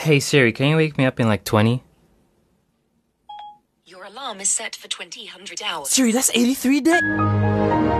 Hey Siri, can you wake me up in like 20? Your alarm is set for 2000 hours. Siri, that's 83 days.